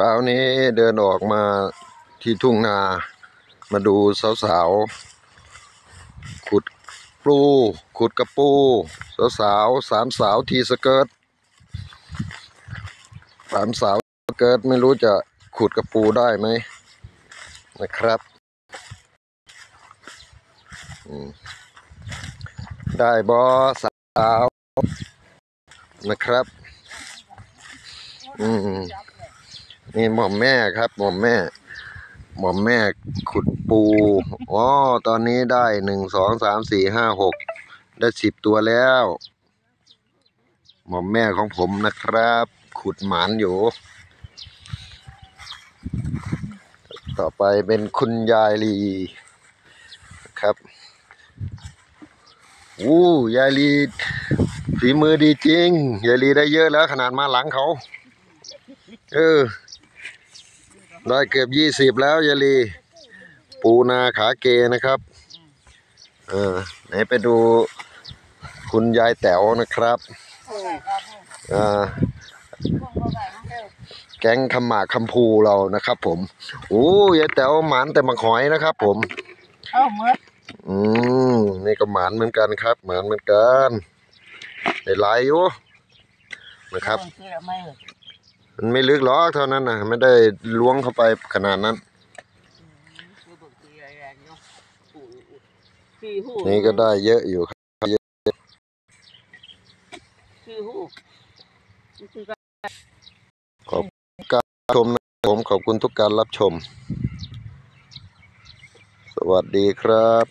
ช้านี้เดินออกมาที่ทุ่งนา มาดูสาวๆ ขุดปูขุดกระปู สาวๆสามสาวทีสเกิร์ตสามสาวสเกิร์ตไม่รู้จะขุดกระปูได้ไหมนะครับ ได้บอสาวนะครับ อืม นี่หม่อมแม่ครับ หม่อมแม่ หม่อมแม่ขุดปูอ๋อตอนนี้ได้หนึ่งสองสามสี่ห้าหกได้สิบตัวแล้ว หม่อมแม่ของผมนะครับ ขุดหมานอยู่ ต่อไปเป็นคุณยายลีครับอู้ยายลีฝีมือดีจริงยายลีได้เยอะแล้วขนาดมาหลังเขา เออ ได้เกือบยี่สิบแล้วยายลี ปูนาขาเกนะครับเออไหนไปดูคุณยายแต๋วนะครับอ่าแก๊งคำหมากคำพูเรานะครับผมโอ้ยายแต๋วหมานแต่มาหอยนะครับ ผมเอาเมื่ออืมนี่ก็หมานเหมือนกันครับ หมานเหมือนกันได้หลายอยู่นะครับคืออะไรไมันไม่ลึกหรอกเท่านั้นนะไม่ได้ล้วงเข้าไปขนาดนั้น นี่ก็ได้เยอะอยู่ครับสี่หูคือก็ชมนะครับผมขอบคุณทุกการรับชม สวัสดีครับ